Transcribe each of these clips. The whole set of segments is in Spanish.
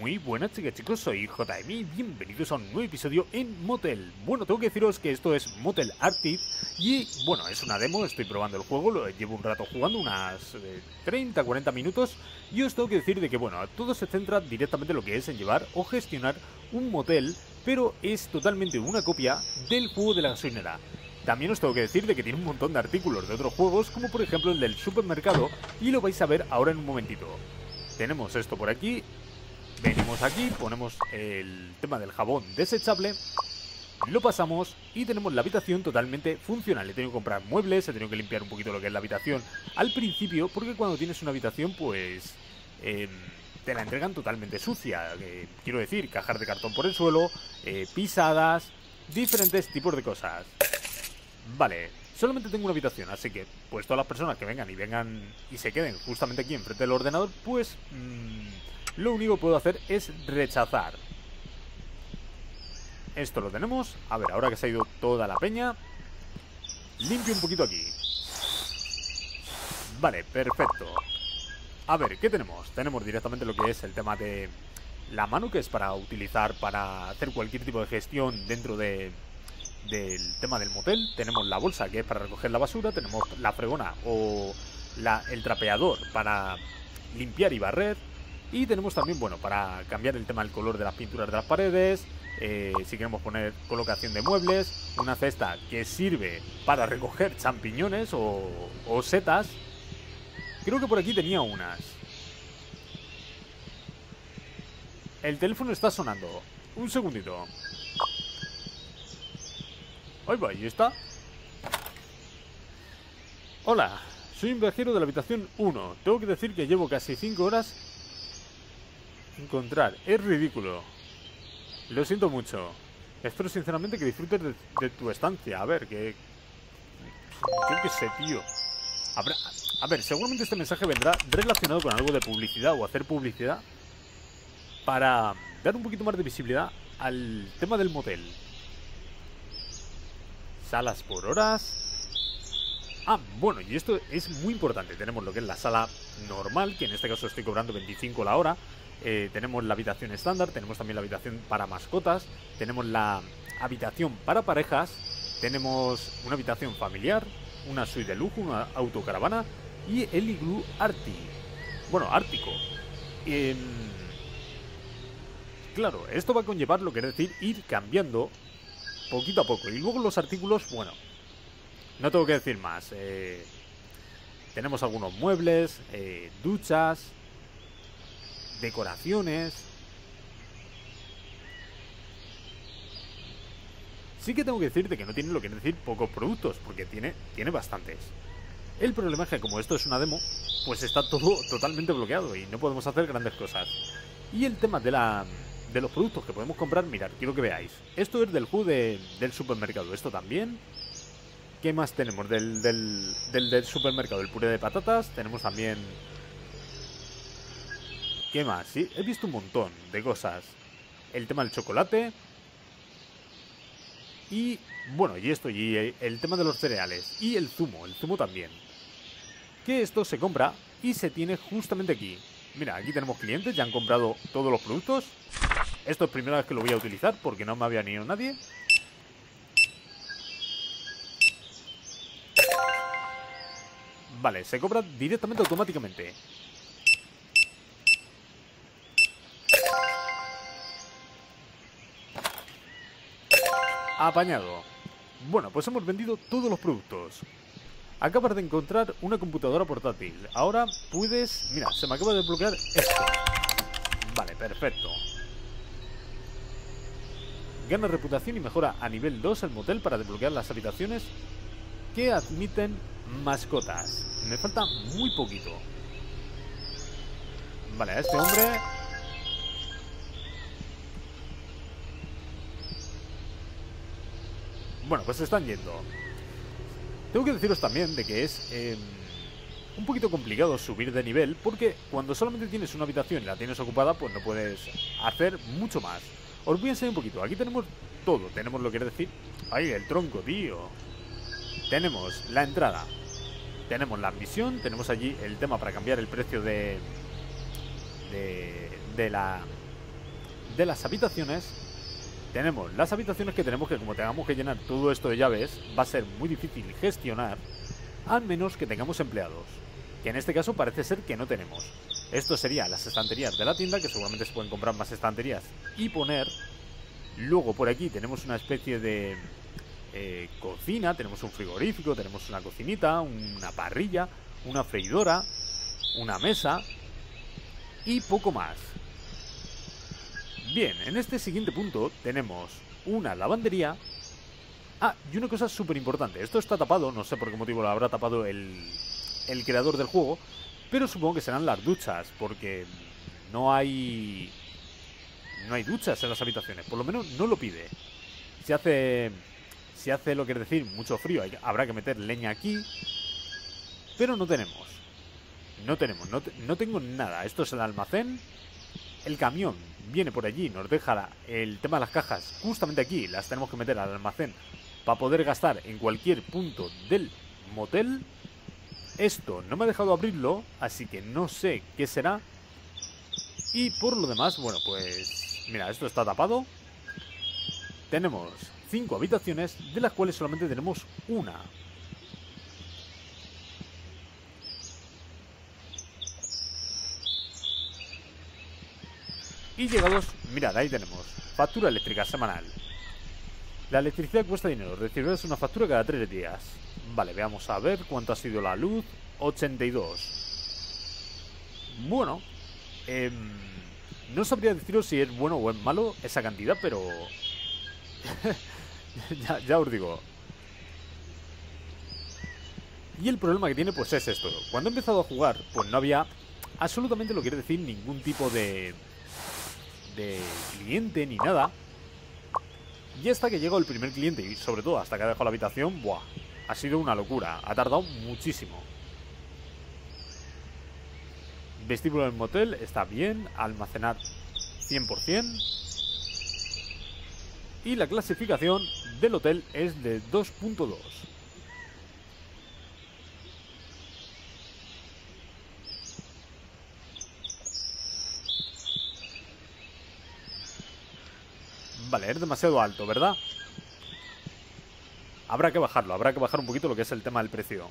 Muy buenas chicas chicos, soy JM y bienvenidos a un nuevo episodio en Motel. Bueno, tengo que deciros que esto es Motel Arctic y bueno, es una demo, estoy probando el juego, lo llevo un rato jugando, unas 30-40 minutos y os tengo que decir de que bueno, todo se centra directamente en lo que es en llevar o gestionar un motel, pero es totalmente una copia del juego de la gasolinera. También os tengo que decir de que tiene un montón de artículos de otros juegos, como por ejemplo el del supermercado, y lo vais a ver ahora en un momentito. Tenemos esto por aquí, venimos aquí, ponemos el tema del jabón desechable, lo pasamos y tenemos la habitación totalmente funcional. He tenido que comprar muebles, he tenido que limpiar un poquito lo que es la habitación al principio, porque cuando tienes una habitación, pues... Em, te la entregan totalmente sucia. Eh, quiero decir, cajas de cartón por el suelo, eh, pisadas, diferentes tipos de cosas. Vale, solamente tengo una habitación, así que pues todas las personas que vengan y vengan y se queden justamente aquí enfrente del ordenador, pues mmm, lo único que puedo hacer es rechazar. Esto lo tenemos. A ver, ahora que se ha ido toda la peña, limpio un poquito aquí. Vale, perfecto. A ver, ¿qué tenemos? Tenemos directamente lo que es el tema de la mano, que es para utilizar para hacer cualquier tipo de gestión dentro de, del tema del motel. Tenemos la bolsa que es para recoger la basura, tenemos la fregona o la, el trapeador para limpiar y barrer. Y tenemos también, bueno, para cambiar el tema del color de las pinturas de las paredes, eh, si queremos poner colocación de muebles, una cesta que sirve para recoger champiñones o, o setas. Creo que por aquí tenía unas. El teléfono está sonando. Un segundito. Ahí va, ahí está. Hola, soy un viajero de la habitación 1. Tengo que decir que llevo casi 5 horas encontrar. Es ridículo. Lo siento mucho. Espero sinceramente que disfrutes de, tu estancia. A ver, que... Yo qué sé, tío. Habrá... A ver, seguramente este mensaje vendrá relacionado con algo de publicidad o hacer publicidad para dar un poquito más de visibilidad al tema del motel. Salas por horas. Ah, bueno, y esto es muy importante. Tenemos lo que es la sala normal, que en este caso estoy cobrando 25 la hora. Eh, tenemos la habitación estándar, tenemos también la habitación para mascotas, tenemos la habitación para parejas, tenemos una habitación familiar, una suite de lujo, una autocaravana y el iglú Arti. Bueno, ártico. Eh, claro, esto va a conllevar lo que es decir ir cambiando poquito a poco. Y luego los artículos, bueno, no tengo que decir más. Eh, tenemos algunos muebles, eh, duchas, decoraciones. Sí que tengo que decirte que no tiene lo que decir pocos productos, porque tiene, tiene bastantes. El problema es que como esto es una demo, pues está todo totalmente bloqueado y no podemos hacer grandes cosas. Y el tema de la, de los productos que podemos comprar, mirad, quiero que veáis. Esto es del juego de, del supermercado, esto también. ¿Qué más tenemos del, del, del, del, supermercado? El puré de patatas, tenemos también... ¿Qué más? Sí, he visto un montón de cosas. El tema del chocolate. Y, bueno, y esto, y el tema de los cereales. Y el zumo, el zumo también. Que esto se compra y se tiene justamente aquí. Mira, aquí tenemos clientes, ya han comprado todos los productos. Esto es primera vez que lo voy a utilizar porque no me había ni nadie. Vale, se cobra directamente automáticamente. Apañado. Bueno, pues hemos vendido todos los productos. Acabas de encontrar una computadora portátil. Ahora puedes... Mira, se me acaba de desbloquear esto. Vale, perfecto. Gana reputación y mejora a nivel 2 el motel para desbloquear las habitaciones que admiten mascotas. Me falta muy poquito. Vale, a este hombre... Bueno, pues se están yendo. Tengo que deciros también de que es eh, un poquito complicado subir de nivel porque cuando solamente tienes una habitación y la tienes ocupada, pues no puedes hacer mucho más. Os voy a enseñar un poquito. Aquí tenemos todo. Tenemos lo que quiere decir... ¡Ay, el tronco, tío! Tenemos la entrada. Tenemos la admisión. Tenemos allí el tema para cambiar el precio de... De, de la... de las habitaciones, tenemos las habitaciones que tenemos que como tengamos que llenar todo esto de llaves, va a ser muy difícil gestionar, al menos que tengamos empleados, que en este caso parece ser que no tenemos. Esto sería las estanterías de la tienda, que seguramente se pueden comprar más estanterías y poner. Luego por aquí tenemos una especie de eh, cocina, tenemos un frigorífico, tenemos una cocinita, una parrilla, una freidora, una mesa y poco más. Bien, en este siguiente punto tenemos una lavandería. Ah, y una cosa súper importante. Esto está tapado, no sé por qué motivo lo habrá tapado el, creador del juego, pero supongo que serán las duchas, porque no hay... No hay duchas en las habitaciones, por lo menos no lo pide. Si hace... Si hace lo que es decir, mucho frío, habrá que meter leña aquí, pero no tenemos. No tenemos, no, no tengo nada. Esto es el almacén. El camión viene por allí, nos deja el tema de las cajas justamente aquí. Las tenemos que meter al almacén para poder gastar en cualquier punto del motel. Esto no me ha dejado abrirlo, así que no sé qué será. Y por lo demás, bueno, pues... Mira, esto está tapado. Tenemos cinco habitaciones, de las cuales solamente tenemos una. Y llegados, mirad, ahí tenemos. Factura eléctrica semanal. La electricidad cuesta dinero. Recibirás una factura cada tres días. Vale, veamos a ver cuánto ha sido la luz. 82. Bueno. Eh, no sabría deciros si es bueno o es malo esa cantidad, pero... ya, ya os digo. Y el problema que tiene pues es esto. Cuando he empezado a jugar, pues no había absolutamente lo quiere decir ningún tipo de de cliente ni nada. Y hasta que llegó el primer cliente y sobre todo hasta que ha dejado la habitación, ¡buah! Ha sido una locura. Ha tardado muchísimo. Vestíbulo del motel está bien. Almacenar 100%. Y la clasificación del hotel es de 2.2. Vale, es demasiado alto, ¿verdad? Habrá que bajarlo, habrá que bajar un poquito lo que es el tema del precio.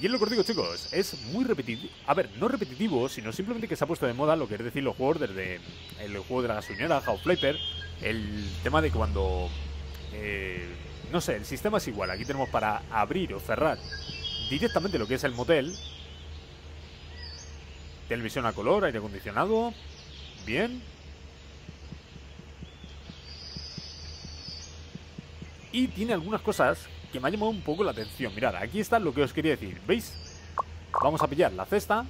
Y es lo que os digo, chicos, es muy repetitivo. A ver, no repetitivo, sino simplemente que se ha puesto de moda lo que es decir los juegos desde el juego de la gasolinera, Half Fliper, el tema de cuando. Eh, no sé, el sistema es igual. Aquí tenemos para abrir o cerrar directamente lo que es el motel. Televisión a color, aire acondicionado, Bien. Y tiene algunas cosas que me ha llamado un poco la atención. Mirad, aquí está lo que os quería decir. ¿Veis? Vamos a pillar la cesta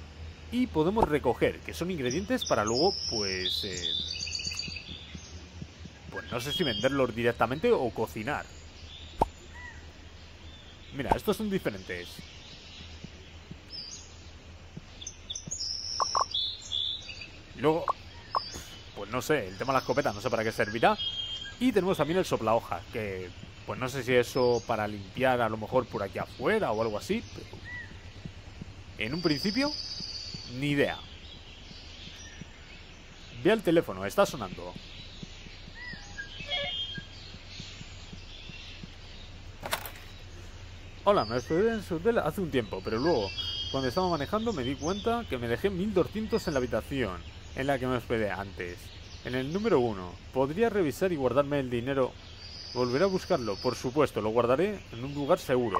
y podemos recoger, que son ingredientes para luego, pues... Eh, pues no sé si venderlos directamente o cocinar. Mira, estos son diferentes. Luego, no sé, el tema de la escopeta no sé para qué servirá. Y tenemos también el sopla hoja, que pues no sé si eso para limpiar a lo mejor por aquí afuera o algo así. En un principio, ni idea. Ve al teléfono, está sonando. Hola, me hospedé en su hotel hace un tiempo, pero luego, cuando estaba manejando, me di cuenta que me dejé 1200 en la habitación en la que me hospedé antes. En el número 1, ¿podría revisar y guardarme el dinero? Volveré a buscarlo, por supuesto, lo guardaré en un lugar seguro.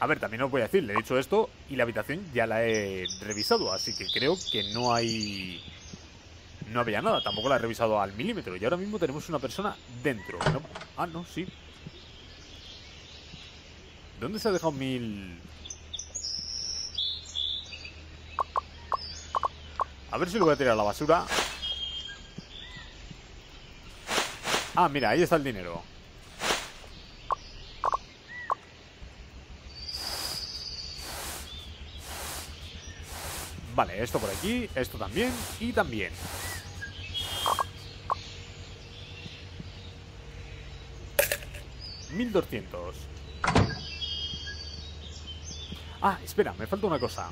A ver, también os voy a decir, le he dicho esto y la habitación ya la he revisado, así que creo que no hay... No había nada, tampoco la he revisado al milímetro y ahora mismo tenemos una persona dentro. Ah, no, sí. ¿Dónde se ha dejado mil... A ver si lo voy a tirar a la basura. Ah, mira, ahí está el dinero. Vale, esto por aquí, esto también y también. Mil doscientos. Ah, espera, me falta una cosa.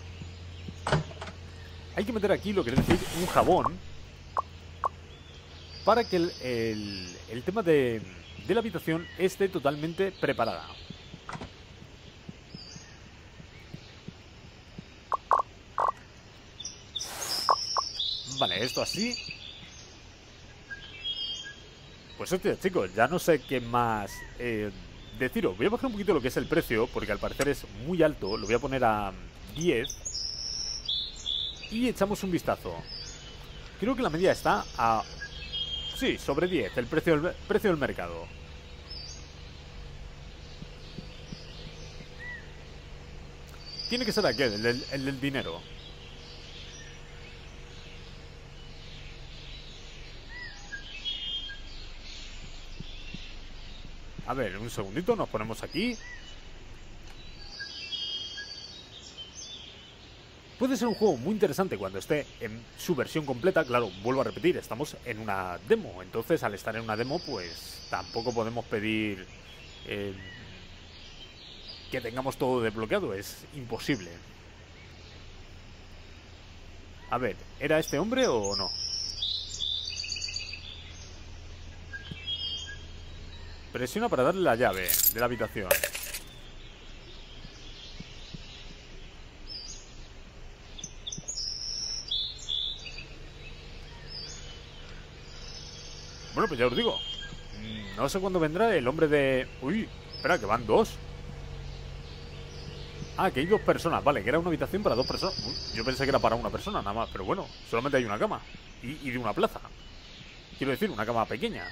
Hay que meter aquí lo que es decir un jabón para que el, el, tema de, de la habitación esté totalmente preparada. Vale, esto así. Pues hostia, chicos, ya no sé qué más eh, deciros. Voy a bajar un poquito lo que es el precio, porque al parecer es muy alto. Lo voy a poner a 10. Y echamos un vistazo. Creo que la media está a... Sí, sobre 10, el precio del, precio del mercado. Tiene que ser aquel, el del dinero. A ver, un segundito, nos ponemos aquí. Puede ser un juego muy interesante cuando esté en su versión completa. Claro, vuelvo a repetir, estamos en una demo. Entonces, al estar en una demo, pues tampoco podemos pedir eh, que tengamos todo desbloqueado. Es imposible. A ver, ¿era este hombre o no? Presiona para darle la llave de la habitación. Pues ya os digo. Mm, no sé cuándo vendrá el hombre de... Uy, espera, que van dos. Ah, que hay dos personas. Vale, que era una habitación para dos personas. yo pensé que era para una persona nada más. Pero bueno, solamente hay una cama. Y, y de una plaza. Quiero decir, una cama pequeña.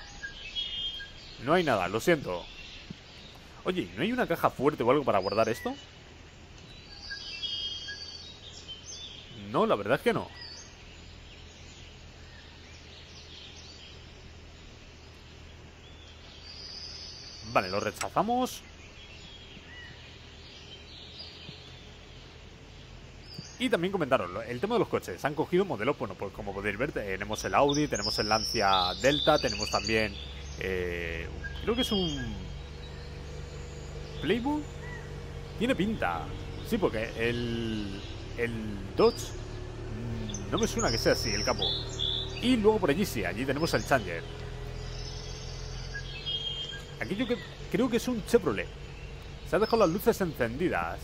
No hay nada, lo siento. Oye, ¿no hay una caja fuerte o algo para guardar esto? No, la verdad es que no. Vale, lo rechazamos. Y también comentaros, el tema de los coches. Han cogido modelos, bueno, pues como podéis ver, tenemos el Audi, tenemos el Lancia Delta, tenemos también eh, creo que es un... Playboy. Tiene pinta. Sí, porque el... El Dodge... Mm, no me suena que sea así, el capo. Y luego por allí sí, allí tenemos el Challenger. Aquí yo que creo que es un Chevrolet. Se ha dejado las luces encendidas.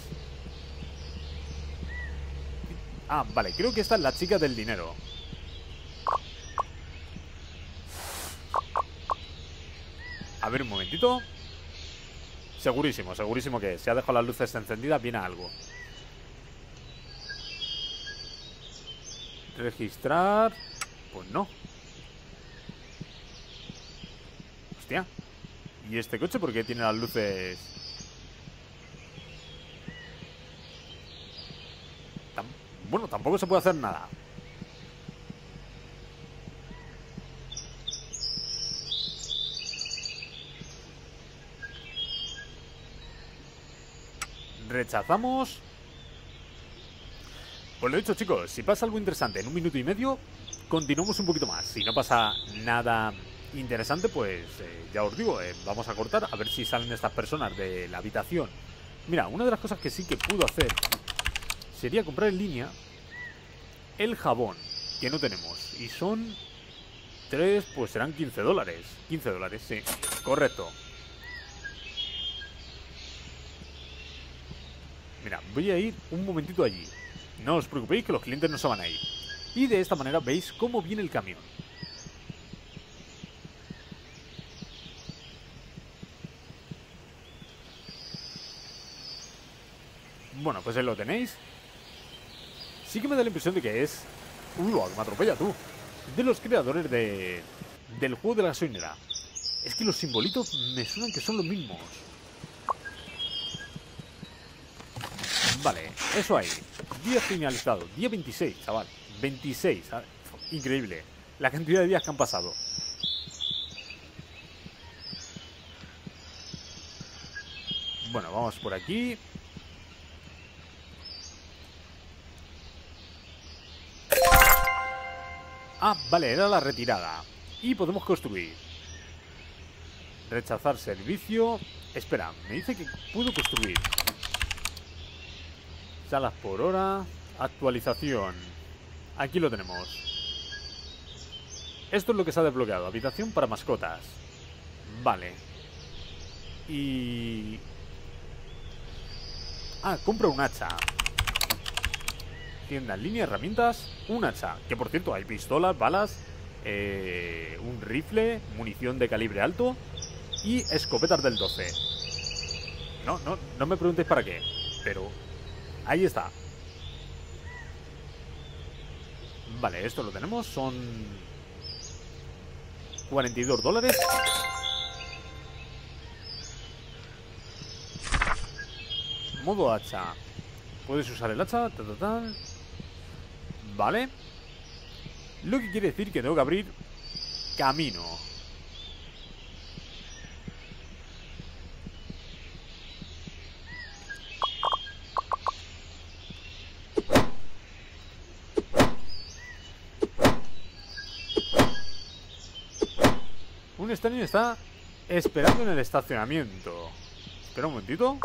Ah, vale, creo que esta es la chica del dinero. A ver un momentito. Segurísimo, segurísimo que se ha dejado las luces encendidas, viene algo. Registrar. Pues no. Hostia. ¿Y este coche por qué tiene las luces? bueno, tampoco se puede hacer nada. Rechazamos. Pues lo dicho, chicos. Si pasa algo interesante en un minuto y medio, continuamos un poquito más. Si no pasa nada interesante, pues eh, ya os digo, eh, vamos a cortar a ver si salen estas personas de la habitación. Mira, una de las cosas que sí que pudo hacer sería comprar en línea el jabón, que no tenemos. Y son 3, pues serán 15 dólares. 15 dólares, sí. Correcto. Mira, voy a ir un momentito allí. No os preocupéis que los clientes no se van a ir. Y de esta manera veis cómo viene el camión. Pues ahí lo tenéis. Sí que me da la impresión de que es... ¡Uh, me atropella tú! De los creadores de... Del juego de la gasolinera. Es que los simbolitos me suenan que son los mismos. Vale, eso ahí. Día finalizado. Día 26, chaval. 26. Increíble. La cantidad de días que han pasado. Bueno, vamos por aquí. Ah, vale, era la retirada. Y podemos construir. Rechazar servicio. Espera, me dice que puedo construir. Salas por hora. Actualización. Aquí lo tenemos. Esto es lo que se ha desbloqueado. Habitación para mascotas. Vale. Y... Ah, compra un hacha. Tienda en línea, herramientas, un hacha. Que por cierto, hay pistolas, balas, eh, un rifle, munición de calibre alto y escopetas del 12. No, no, no me preguntéis para qué, pero ahí está. Vale, esto lo tenemos, son 42 dólares. Modo hacha. Puedes usar el hacha, tal. Vale. Lo que quiere decir que tengo que abrir camino. Un extraño está esperando en el estacionamiento. Espera un momentito.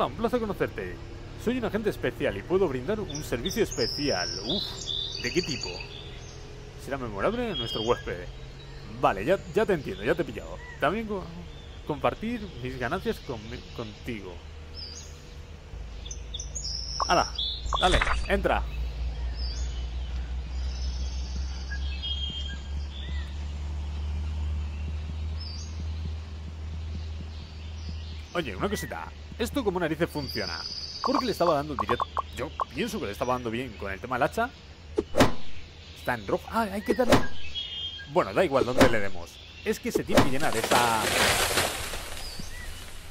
Hola, un placer conocerte. Soy un agente especial y puedo brindar un servicio especial. Uf, ¿de qué tipo? ¿Será memorable nuestro huésped? Vale, ya, te entiendo, ya te he pillado. También co- compartir mis ganancias con- contigo. ¡Hala! Dale, entra. Oye, una cosita. Esto como narices funciona. Porque le estaba dando directo. Yo pienso que le estaba dando bien con el tema del hacha. Está en rojo. Ah, hay que darle. Bueno, da igual dónde le demos. Es que se tiene que llenar esa.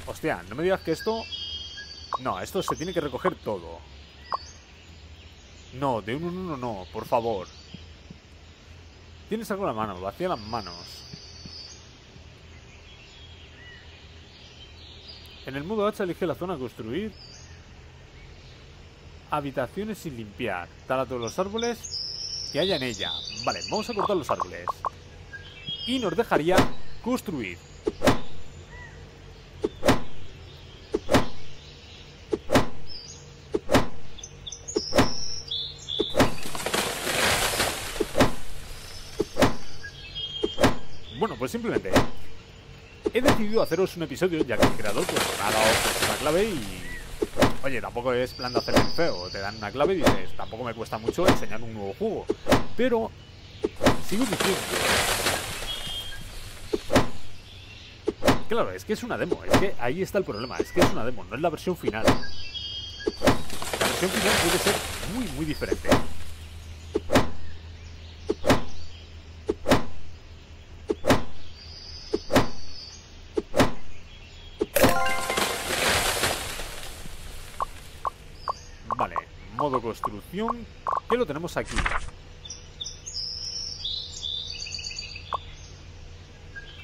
Hostia, no me digas que esto. No, esto se tiene que recoger todo. No, de en uno no, por favor. Tienes algo en la mano, vacía las manos. En el modo hacha elige la zona a construir. Habitaciones sin limpiar. Tala todos los árboles que haya en ella. Vale, vamos a cortar los árboles. Y nos dejaría construir. Bueno, pues simplemente he decidido haceros un episodio, ya que el creador pues, me ha dado pues, una clave y... Oye, tampoco es plan de hacer el feo. Te dan una clave y dices, tampoco me cuesta mucho enseñar un nuevo juego. Pero, sigo diciendo... Claro, es que es una demo. Es que ahí está el problema. Es que es una demo, no es la versión final. La versión final puede ser muy, muy diferente. Vale, modo construcción. ¿Qué lo tenemos aquí?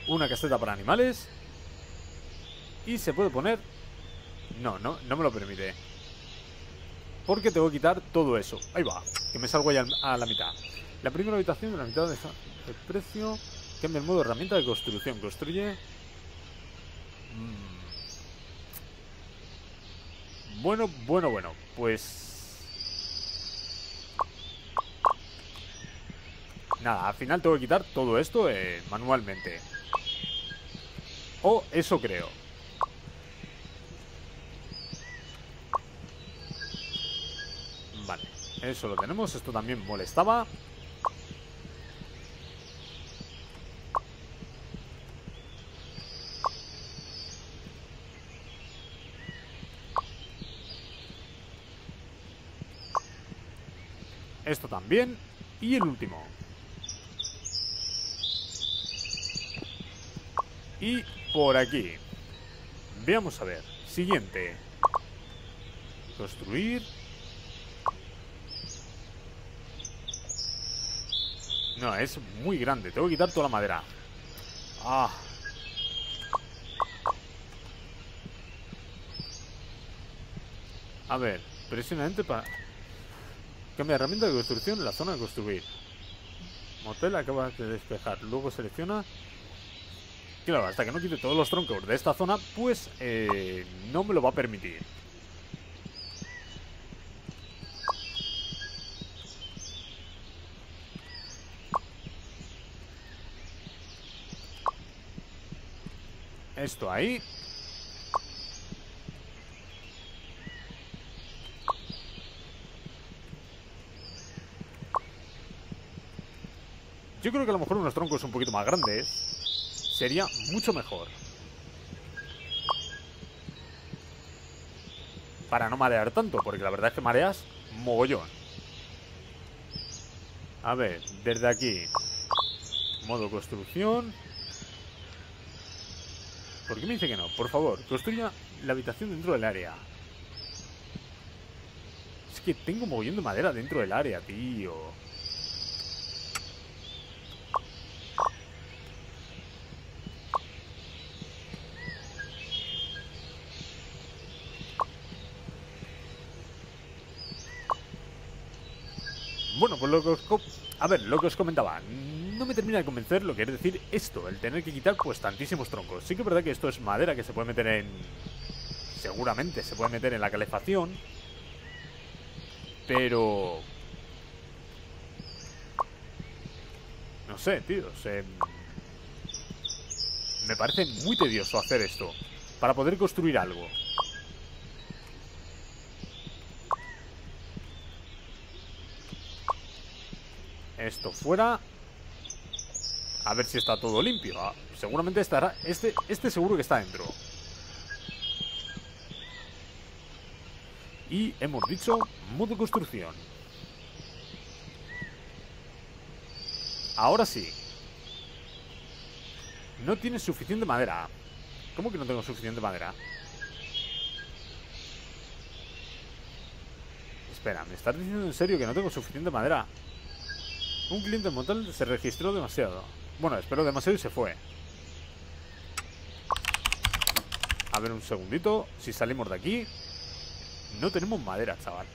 Una caseta para animales. Y se puede poner... No, no, no me lo permite. Porque tengo que quitar todo eso. Ahí va, que me salgo ya a la mitad. La primera habitación de la mitad de esa- el precio. Cambia el modo herramienta de construcción. Construye... Mm. Bueno, bueno, bueno. Pues... Nada, al final tengo que quitar todo esto eh, manualmente. O eso creo. Vale, eso lo tenemos. Esto también molestaba. Esto también. Y el último. Y por aquí. Veamos a ver. Siguiente. Construir. No, es muy grande. Tengo que quitar toda la madera. Ah. A ver, presionante para... Cambia herramienta de construcción en la zona de construir. Motel acaba de despejar. Luego selecciona... Claro, hasta que no quite todos los troncos de esta zona, pues eh, no me lo va a permitir. Esto ahí. Yo creo que a lo mejor unos troncos un poquito más grandes sería mucho mejor. Para no marear tanto, porque la verdad es que mareas mogollón. A ver, desde aquí. Modo construcción. ¿Por qué me dice que no? Por favor, construya la habitación dentro del área. Es que tengo mogollón de madera dentro del área, tío. A ver, lo que os comentaba no me termina de convencer lo que es decir esto, el tener que quitar pues tantísimos troncos. Sí que es verdad que esto es madera que se puede meter en... Seguramente se puede meter en la calefacción. Pero... No sé, tío. Me parece muy tedioso hacer esto. Para poder construir algo. Esto fuera a ver si está todo limpio. Ah, seguramente estará... Este, este seguro que está dentro. Y hemos dicho modo construcción. Ahora sí. No tienes suficiente madera. ¿Cómo que no tengo suficiente madera? Espera, ¿me estás diciendo en serio que no tengo suficiente madera? Un cliente motel se registró demasiado. Bueno, espero demasiado y se fue. A ver un segundito. Si salimos de aquí... No tenemos madera, chaval.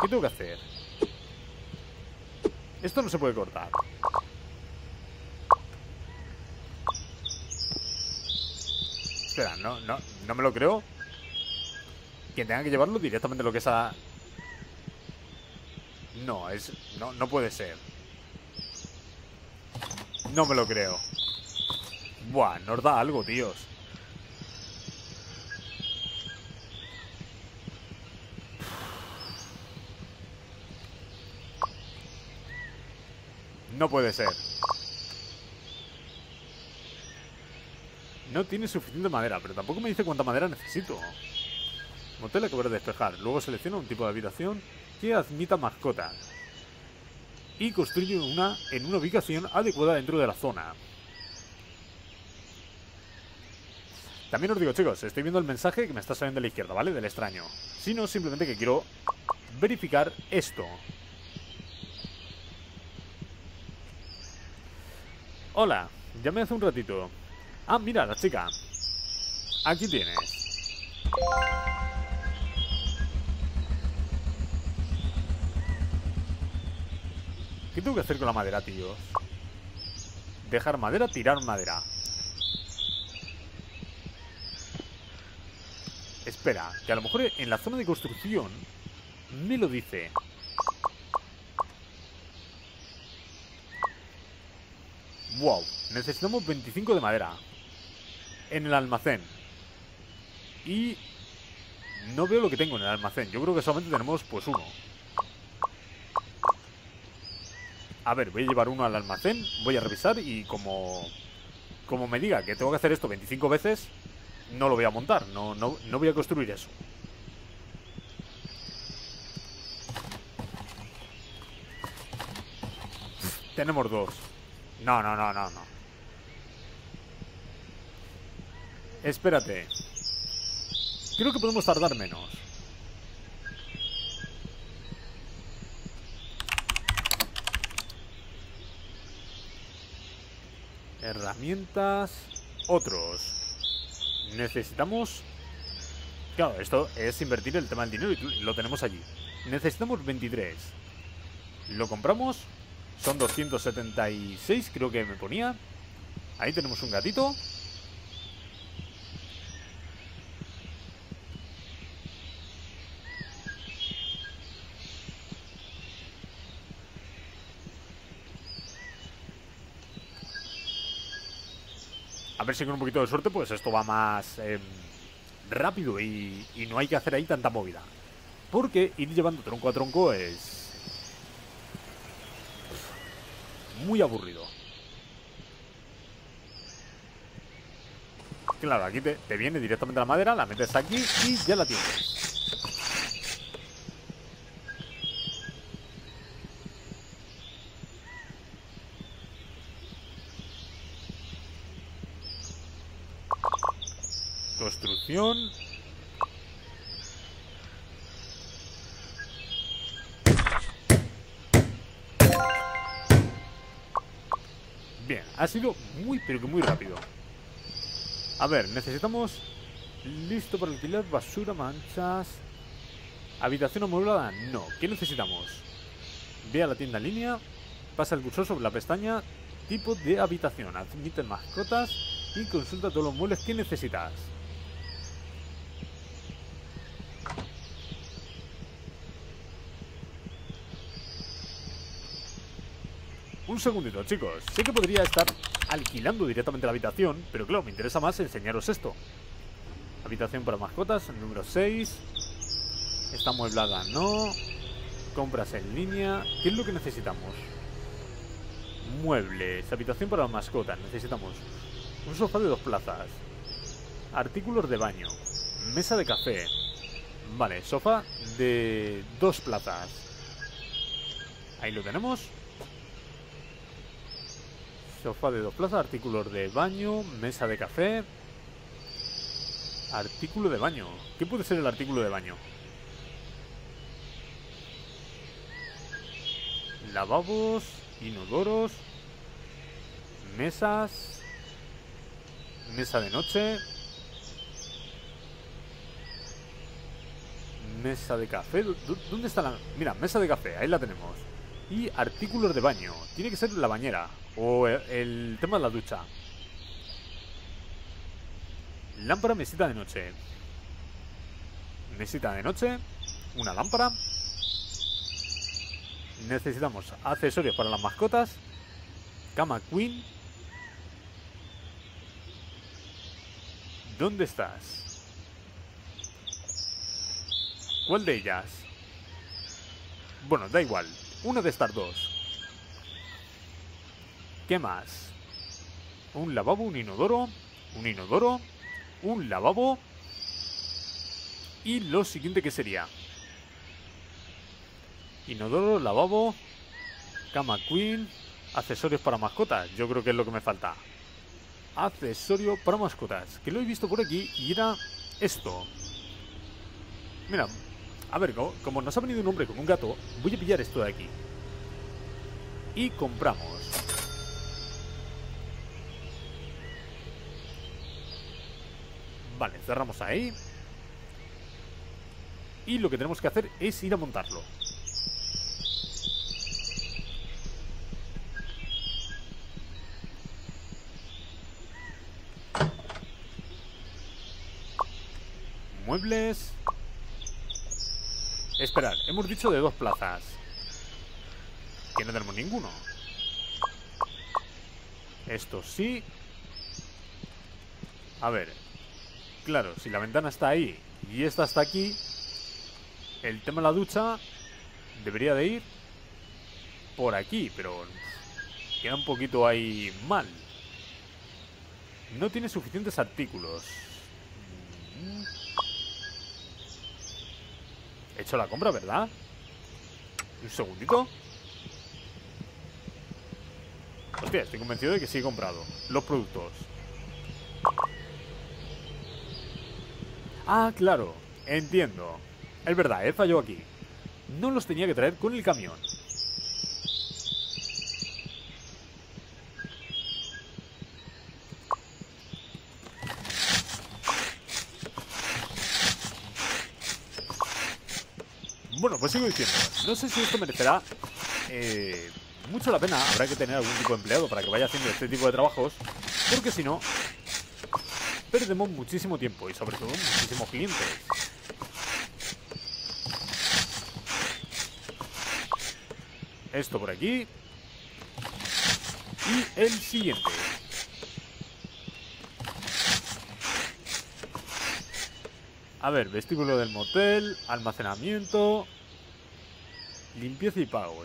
¿Qué tengo que hacer? Esto no se puede cortar. Espera, no, no, no me lo creo. Quien tenga que llevarlo directamente lo que es a... No, es... No, no puede ser. No me lo creo. Buah, nos da algo, tíos. No puede ser. No tiene suficiente madera, pero tampoco me dice cuánta madera necesito. Motel acabar de despejar. Luego selecciona un tipo de habitación admita mascotas y construye una en una ubicación adecuada dentro de la zona. También os digo, chicos, estoy viendo el mensaje que me está saliendo de la izquierda, ¿vale? Del extraño. Sino simplemente que quiero verificar esto. Hola, llamé hace un ratito. Ah, mira, la chica. Aquí tienes. ¿Qué tengo que hacer con la madera, tío? Dejar madera, tirar madera. Espera, que a lo mejor en la zona de construcción me lo dice. Wow, necesitamos 25 de madera en el almacén. Y no veo lo que tengo en el almacén. Yo creo que solamente tenemos pues uno. A ver, voy a llevar uno al almacén, voy a revisar y como, como me diga que tengo que hacer esto 25 veces, no lo voy a montar, no, no, no voy a construir eso. Tenemos dos. No, no, no, no, no. Espérate. Creo que podemos tardar menos. Herramientas. Otros. Necesitamos... Claro, esto es invertir el tema del dinero y lo tenemos allí. Necesitamos 23. Lo compramos Son 276, creo que me ponía. Ahí tenemos un gatito. A ver si con un poquito de suerte, pues esto va más em, rápido y, no hay que hacer ahí tanta movida. Porque ir llevando tronco a tronco es muy aburrido. Claro, aquí te, te, viene directamente la madera, la metes aquí y ya la tienes. Bien, ha sido muy pero que muy rápido. A ver, necesitamos listo para alquilar, basura, manchas. Habitación amueblada, no. ¿Qué necesitamos? Ve a la tienda en línea, pasa el cursor sobre la pestaña tipo de habitación, admite mascotas y consulta todos los muebles que necesitas. Un segundito, chicos. Sé que podría estar alquilando directamente la habitación, pero claro, me interesa más enseñaros esto. Habitación para mascotas, número 6. Está amueblada, no. Compras en línea. ¿Qué es lo que necesitamos? Muebles. Habitación para mascotas. Necesitamos un sofá de dos plazas. Artículos de baño. Mesa de café. Vale, sofá de dos plazas. Ahí lo tenemos. Sofá de dos plazas, artículos de baño, mesa de café. Artículo de baño. ¿Qué puede ser el artículo de baño? Lavabos, inodoros, mesas, mesa de noche, mesa de café. ¿Dónde está la...? Mira, mesa de café, ahí la tenemos. Y artículos de baño. Tiene que ser la bañera. O el, tema de la ducha. Lámpara mesita de noche. Mesita de noche. Una lámpara. Necesitamos accesorios para las mascotas. Cama Queen. ¿Dónde estás? ¿Cuál de ellas? Bueno, da igual. Una de estas dos. ¿Qué más? Un lavabo, un inodoro, un inodoro, un lavabo. Y lo siguiente que sería. Inodoro, lavabo, cama queen, accesorios para mascotas. Yo creo que es lo que me falta. Accesorio para mascotas. Que lo he visto por aquí y era esto. Mira, a ver, como nos ha venido un hombre con un gato, voy a pillar esto de aquí. Y compramos. Vale, cerramos ahí. Y lo que tenemos que hacer es ir a montarlo. Muebles. Esperad, hemos dicho de dos plazas. Que no tenemos ninguno. Esto sí. A ver, Claro, si la ventana está ahí y esta está aquí, el tema de la ducha debería de ir por aquí, pero queda un poquito ahí mal. No tiene suficientes artículos. He hecho la compra, ¿verdad? Un segundito. Hostia, estoy convencido de que sí he comprado los productos. Ah, claro, entiendo. Es verdad, he fallado aquí. No los tenía que traer con el camión. Bueno, pues sigo diciendo. No sé si esto merecerá eh, mucho la pena. Habrá que tener algún tipo de empleado para que vaya haciendo este tipo de trabajos. Porque si no, perdemos muchísimo tiempo y sobre todo muchísimos clientes. Esto por aquí. Y el siguiente. A ver, vestíbulo del motel, almacenamiento, limpieza y pago.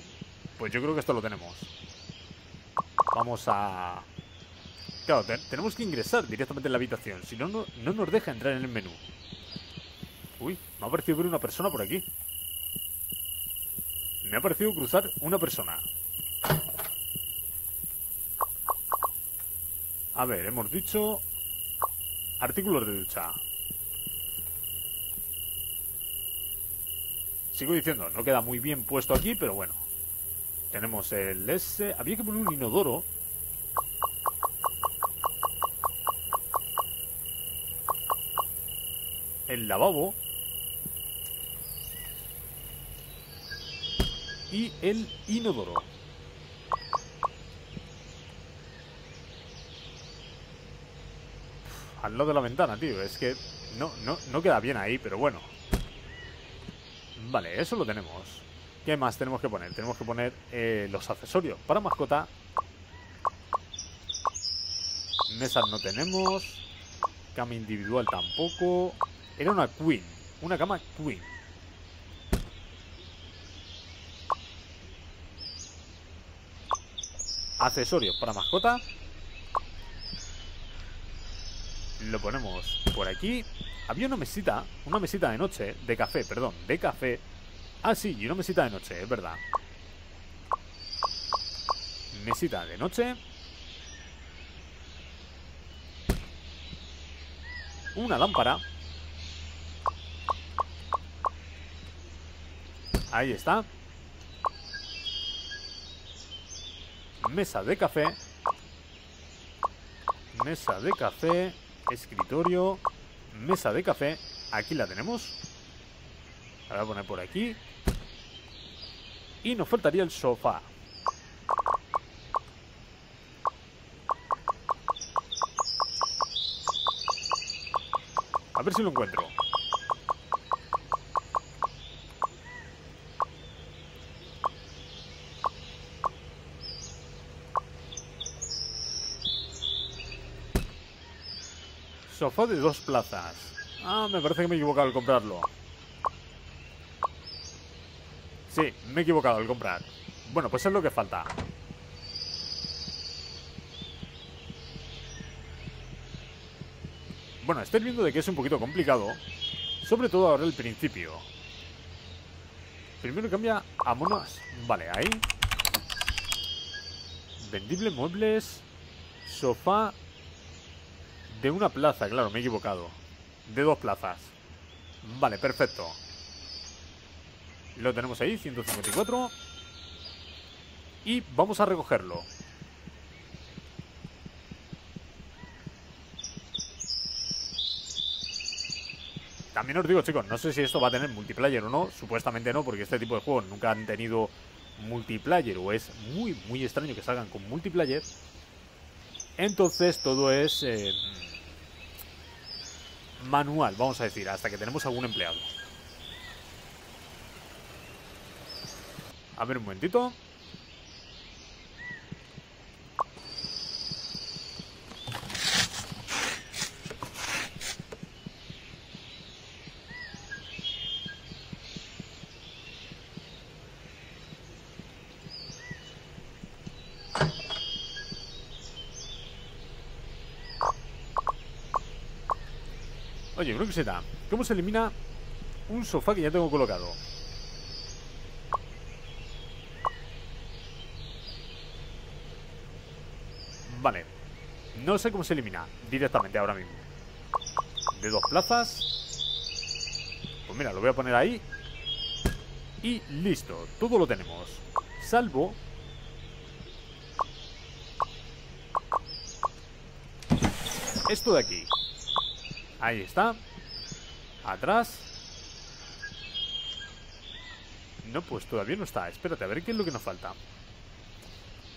Pues yo creo que esto lo tenemos. Vamos a... Claro, tenemos que ingresar directamente en la habitación. Si no, no, no nos deja entrar en el menú. Uy, me ha parecido ver una persona por aquí. Me ha parecido cruzar una persona. A ver, hemos dicho... Artículos de ducha. Sigo diciendo, no queda muy bien puesto aquí, pero bueno. Tenemos el S. Había que poner un inodoro. El lavabo. Y el inodoro. Al lado de la ventana, tío. Es que no, no, no queda bien ahí, pero bueno. Vale, eso lo tenemos. ¿Qué más tenemos que poner? Tenemos que poner eh, los accesorios para mascota. Mesas no tenemos. Cama individual tampoco. Era una queen. Una cama queen. Accesorios para mascota. Lo ponemos por aquí. Había una mesita, una mesita de noche, de café, perdón, de café. Ah, sí, y una mesita de noche, es verdad. Mesita de noche. Una lámpara. Ahí está. Mesa de café. Mesa de café. Escritorio mesa de café. Aquí la tenemos. La voy poner por aquí. Y nos faltaría el sofá. A ver si lo encuentro. Sofá de dos plazas. Ah, me parece que me he equivocado al comprarlo. Sí, me he equivocado al comprar. Bueno, pues es lo que falta. Bueno, estoy viendo de que es un poquito complicado. Sobre todo ahora el principio. Primero cambia a monos. Vale, ahí. Vendible muebles. Sofá de una plaza, claro, me he equivocado. De dos plazas. Vale, perfecto. Lo tenemos ahí, 154. Y vamos a recogerlo. También os digo, chicos, no sé si esto va a tener multiplayer o no. Supuestamente no, porque este tipo de juegos nunca han tenido multiplayer. O es muy, muy extraño que salgan con multiplayer. Entonces todo es... Eh, manual, vamos a decir, hasta que tenemos algún empleado. A ver un momentito. Oye, creo que se da. ¿Cómo se elimina un sofá que ya tengo colocado? Vale. No sé cómo se elimina directamente ahora mismo. De dos plazas. Pues mira, lo voy a poner ahí. Y listo. Todo lo tenemos. Salvo... Esto de aquí. Ahí está. Atrás. No, pues todavía no está. Espérate, a ver qué es lo que nos falta.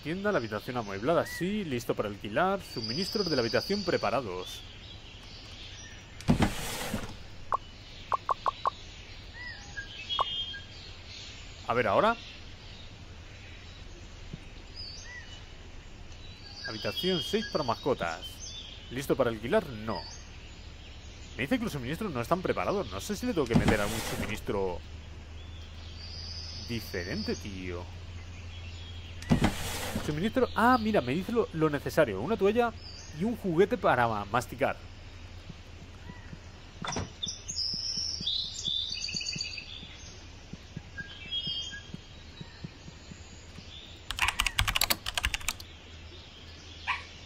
Tienda, la habitación amueblada, sí, listo para alquilar. Suministros de la habitación preparados. A ver, ahora. Habitación 6 para mascotas. ¿Listo para alquilar? No. Me dice que los suministros no están preparados. No sé si le tengo que meter algún suministro diferente, tío. Suministro... Ah, mira, me dice lo, lo necesario. Una toalla y un juguete para masticar.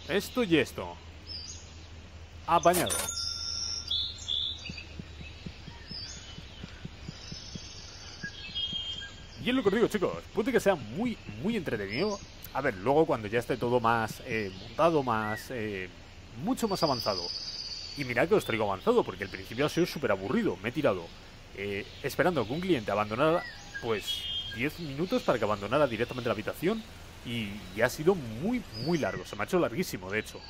Esto y esto. Apañado. Y es lo que os digo, chicos. Puede que sea muy, muy entretenido. A ver, luego cuando ya esté todo más eh, montado, más... Eh, mucho más avanzado. Y mirad que os traigo avanzado, porque el principio ha sido súper aburrido. Me he tirado eh, esperando que un cliente abandonara, pues, 10 minutos para que abandonara directamente la habitación y, ha sido muy, muy largo. Se me ha hecho larguísimo, de hecho.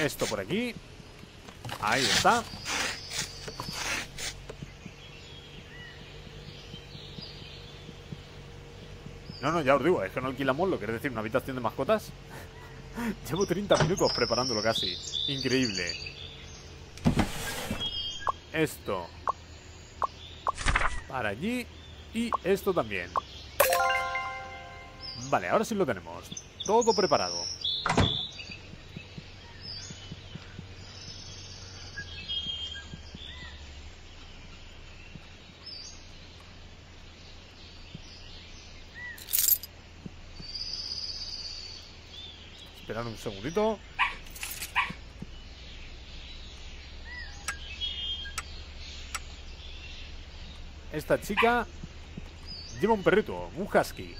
Esto por aquí. Ahí está. No, no, ya os digo, es que no alquilamos lo que decir una habitación de mascotas. Llevo 30 minutos preparándolo casi. Increíble. Esto. Para allí. Y esto también. Vale, ahora sí lo tenemos. Todo preparado. Esperad un segundito. Esta chica lleva un perrito, un husky.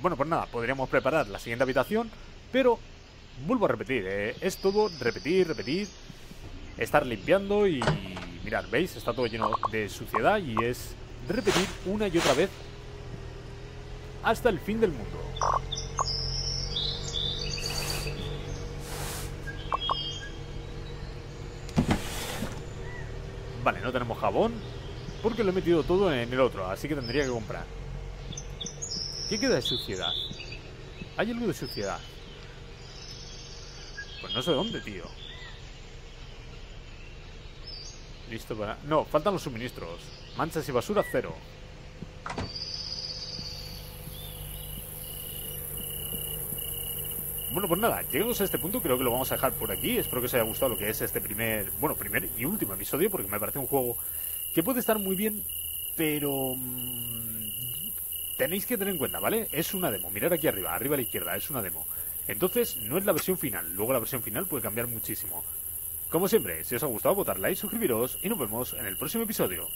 Bueno, pues nada, podríamos preparar la siguiente habitación, pero vuelvo a repetir, eh, es todo repetir, repetir, estar limpiando y mirad, ¿veis? Está todo lleno de suciedad y es repetir una y otra vez hasta el fin del mundo. Vale, no tenemos jabón Porque lo he metido todo en el otro Así que tendría que comprar. ¿Qué queda de suciedad? Hay algo de suciedad. Pues no sé dónde, tío. Listo para... No, faltan los suministros. Manchas y basura, cero Bueno, pues nada, llegamos a este punto, creo que lo vamos a dejar por aquí. Espero que os haya gustado lo que es este primer, bueno, primer y último episodio, porque me parece un juego que puede estar muy bien, pero mmm, tenéis que tener en cuenta, ¿vale? Es una demo, mirar aquí arriba, arriba a la izquierda, es una demo. Entonces, no es la versión final, luego la versión final puede cambiar muchísimo. Como siempre, si os ha gustado, votar like, suscribiros y nos vemos en el próximo episodio.